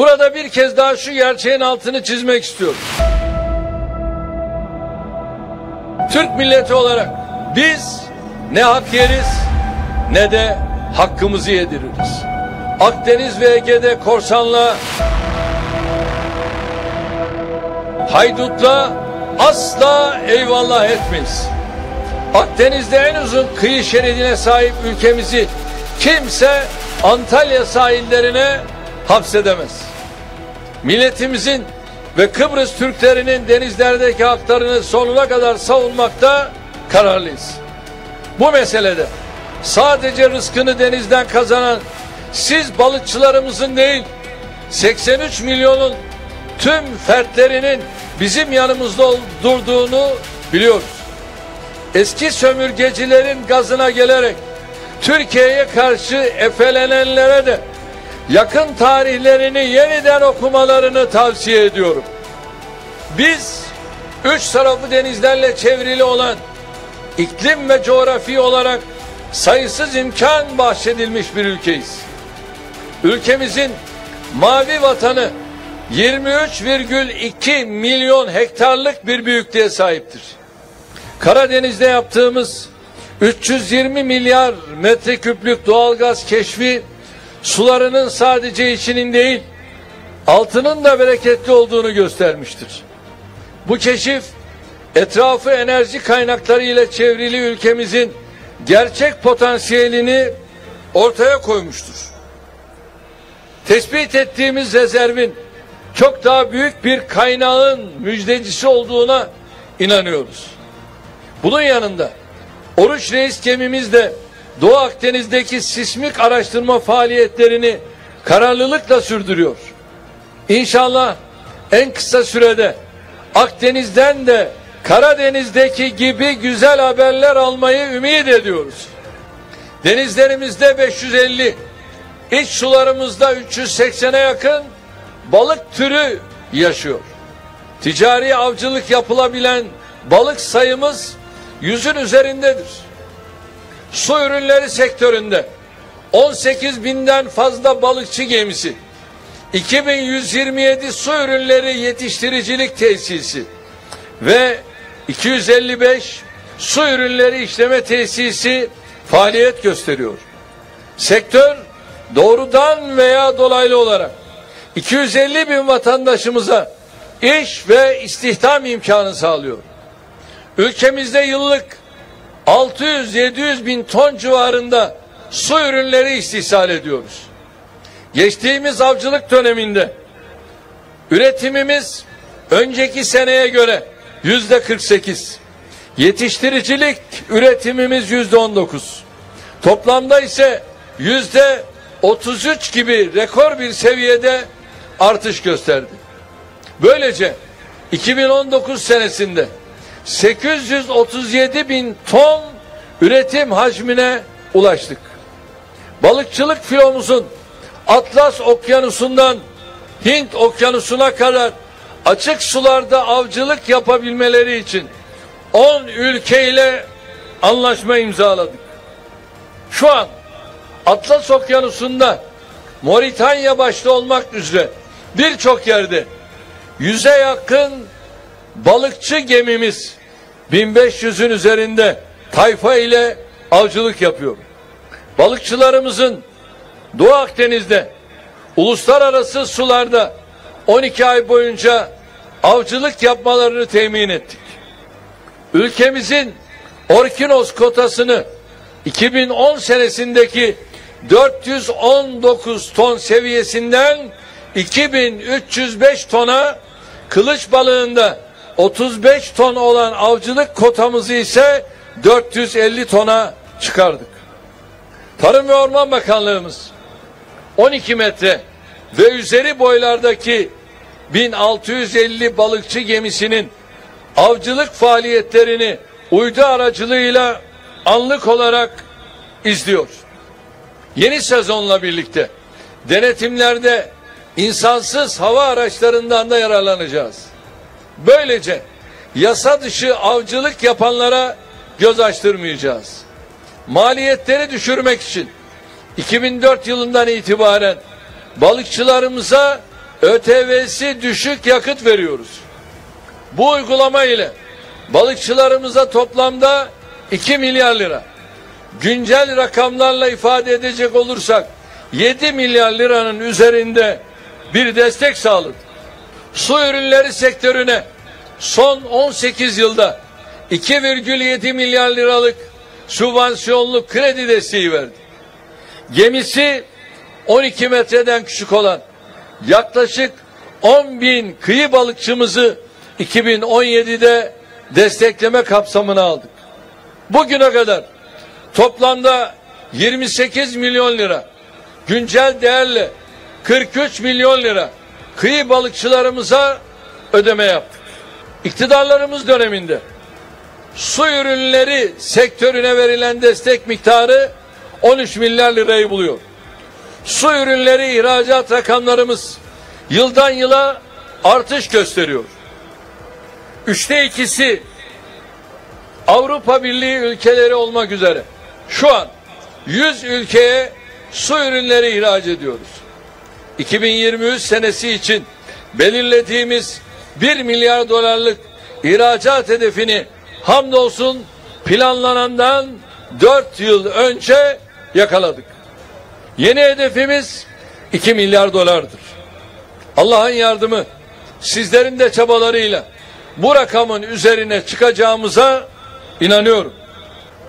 Burada bir kez daha şu gerçeğin altını çizmek istiyorum. Türk milleti olarak biz ne hak yeriz ne de hakkımızı yediririz. Akdeniz ve Ege'de korsanla haydutla asla eyvallah etmeyiz. Akdeniz'de en uzun kıyı şeridine sahip ülkemizi kimse Antalya sahillerine hapsedemez. Milletimizin ve Kıbrıs Türklerinin denizlerdeki haklarını sonuna kadar savunmakta kararlıyız. Bu meselede sadece rızkını denizden kazanan siz balıkçılarımızın değil 83 milyonun tüm fertlerinin bizim yanımızda durduğunu biliyoruz. Eski sömürgecilerin gazına gelerek Türkiye'ye karşı efelenenlere de yakın tarihlerini yeniden okumalarını tavsiye ediyorum. Biz üç tarafı denizlerle çevrili olan iklim ve coğrafi olarak sayısız imkan bahşedilmiş bir ülkeyiz. Ülkemizin mavi vatanı 23,2 milyon hektarlık bir büyüklüğe sahiptir. Karadeniz'de yaptığımız 320 milyar metreküplük doğalgaz keşfi sularının sadece içinin değil altının da bereketli olduğunu göstermiştir. Bu keşif etrafı enerji kaynakları ile çevrili ülkemizin gerçek potansiyelini ortaya koymuştur. Tespit ettiğimiz rezervin çok daha büyük bir kaynağın müjdecisi olduğuna inanıyoruz. Bunun yanında Oruç Reis gemimiz de Doğu Akdeniz'deki sismik araştırma faaliyetlerini kararlılıkla sürdürüyor. İnşallah en kısa sürede Akdeniz'den de Karadeniz'deki gibi güzel haberler almayı ümit ediyoruz. Denizlerimizde 550, iç sularımızda 380'e yakın balık türü yaşıyor. Ticari avcılık yapılabilen balık sayımız yüzün üzerindedir. Su ürünleri sektöründe 18 binden fazla balıkçı gemisi, 2127 su ürünleri yetiştiricilik tesisi ve 255 su ürünleri işleme tesisi faaliyet gösteriyor. Sektör doğrudan veya dolaylı olarak 250 bin vatandaşımıza iş ve istihdam imkanı sağlıyor. Ülkemizde yıllık 600-700 bin ton civarında su ürünleri istihsal ediyoruz. Geçtiğimiz avcılık döneminde üretimimiz önceki seneye göre yüzde 48. Yetiştiricilik üretimimiz yüzde 19. Toplamda ise yüzde 33 gibi rekor bir seviyede artış gösterdi. Böylece 2019 senesinde 837 bin ton üretim hacmine ulaştık. Balıkçılık filomuzun Atlas Okyanusu'ndan Hint Okyanusu'na kadar açık sularda avcılık yapabilmeleri için 10 ülkeyle anlaşma imzaladık. Şu an Atlas Okyanusu'nda Moritanya başta olmak üzere birçok yerde yüze yakın balıkçı gemimiz 1500'ün üzerinde tayfa ile avcılık yapıyor. Balıkçılarımızın Doğu Akdeniz'de uluslararası sularda 12 ay boyunca avcılık yapmalarını temin ettik. Ülkemizin Orkinos kotasını 2010 senesindeki 419 ton seviyesinden 2305 tona kılıç balığında 35 ton olan avcılık kotamızı ise 450 tona çıkardık. Tarım ve Orman Bakanlığımız 12 metre ve üzeri boylardaki 1650 balıkçı gemisinin avcılık faaliyetlerini uydu aracılığıyla anlık olarak izliyor. Yeni sezonla birlikte denetimlerde insansız hava araçlarından da yararlanacağız. Böylece yasa dışı avcılık yapanlara göz açtırmayacağız. Maliyetleri düşürmek için 2004 yılından itibaren balıkçılarımıza ÖTV'si düşük yakıt veriyoruz. Bu uygulama ile balıkçılarımıza toplamda 2 milyar lira, güncel rakamlarla ifade edecek olursak 7 milyar liranın üzerinde bir destek sağladı. Su ürünleri sektörüne son 18 yılda 2,7 milyar liralık sübvansiyonlu kredi desteği verdi. Gemisi 12 metreden küçük olan yaklaşık 10 bin kıyı balıkçımızı 2017'de destekleme kapsamına aldık. Bugüne kadar toplamda 28 milyon lira güncel değerle 43 milyon lira kıyı balıkçılarımıza ödeme yaptık. İktidarlarımız döneminde su ürünleri sektörüne verilen destek miktarı 13 milyar lirayı buluyor. Su ürünleri ihracat rakamlarımız yıldan yıla artış gösteriyor. Üçte ikisi Avrupa Birliği ülkeleri olmak üzere şu an 100 ülkeye su ürünleri ihraç ediyoruz. 2023 senesi için belirlediğimiz 1 milyar dolarlık ihracat hedefini hamdolsun planlanandan 4 yıl önce yakaladık. Yeni hedefimiz 2 milyar dolardır. Allah'ın yardımı sizlerin de çabalarıyla bu rakamın üzerine çıkacağımıza inanıyorum.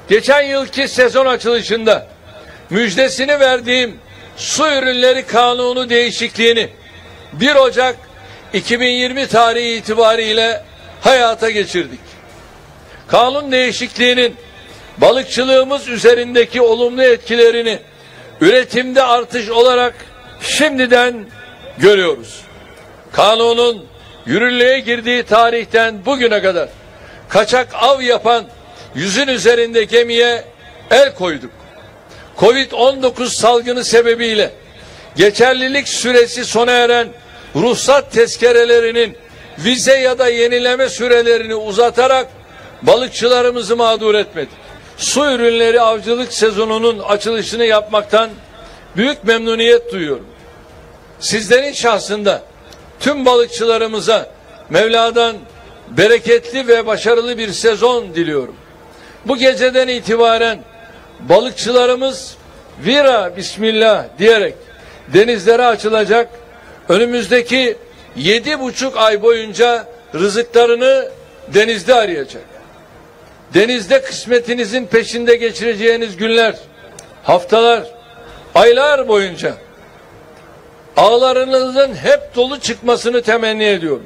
Geçen yılki sezon açılışında müjdesini verdiğim su ürünleri kanunu değişikliğini 1 Ocak 2020 tarihi itibariyle hayata geçirdik. Kanun değişikliğinin balıkçılığımız üzerindeki olumlu etkilerini üretimde artış olarak şimdiden görüyoruz. Kanunun yürürlüğe girdiği tarihten bugüne kadar kaçak av yapan yüzün üzerinde gemiye el koyduk. Covid-19 salgını sebebiyle geçerlilik süresi sona eren ruhsat tezkerelerinin vize ya da yenileme sürelerini uzatarak balıkçılarımızı mağdur etmedik. Su ürünleri avcılık sezonunun açılışını yapmaktan büyük memnuniyet duyuyorum. Sizlerin şahsında tüm balıkçılarımıza Mevla'dan bereketli ve başarılı bir sezon diliyorum. Bu geceden itibaren balıkçılarımız vira bismillah diyerek denizlere açılacak. Önümüzdeki yedi buçuk ay boyunca rızıklarını denizde arayacak. Denizde kısmetinizin peşinde geçireceğiniz günler, haftalar, aylar boyunca ağlarınızın hep dolu çıkmasını temenni ediyorum.